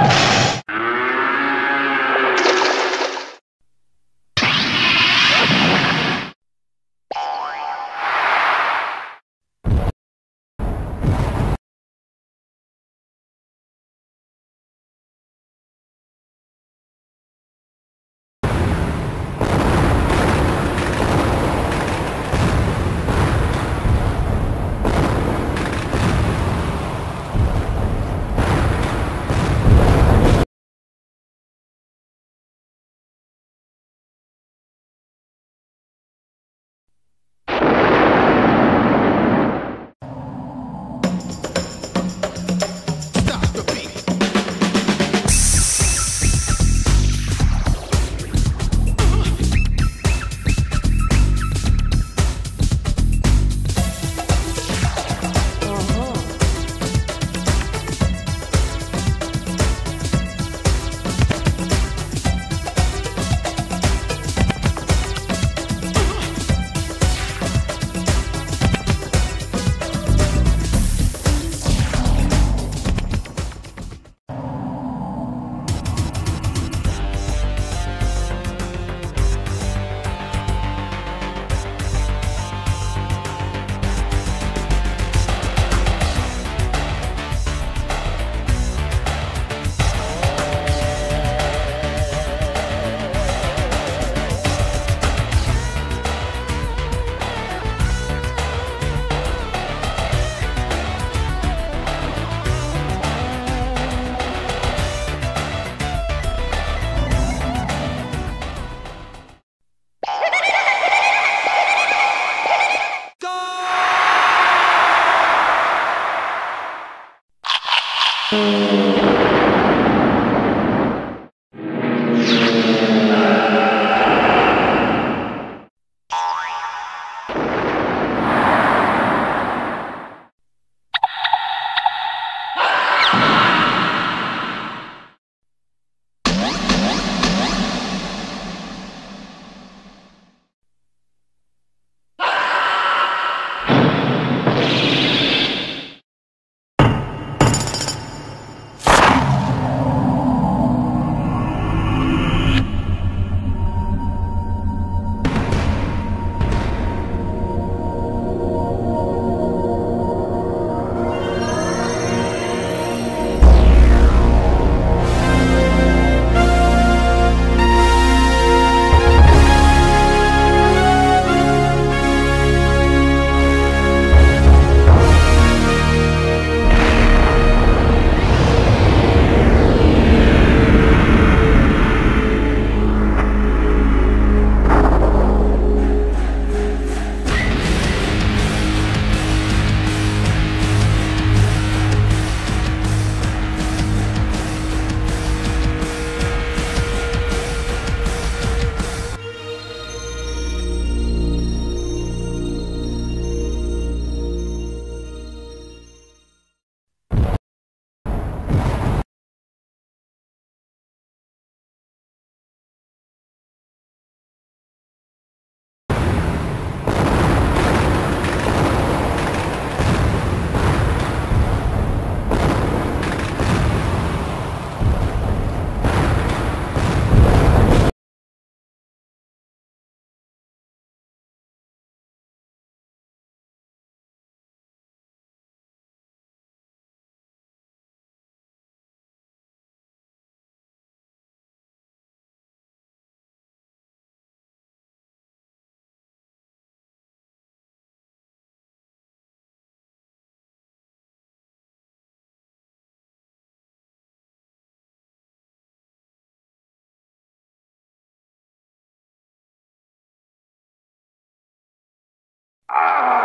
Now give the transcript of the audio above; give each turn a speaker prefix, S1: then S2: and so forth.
S1: Stop
S2: Ah!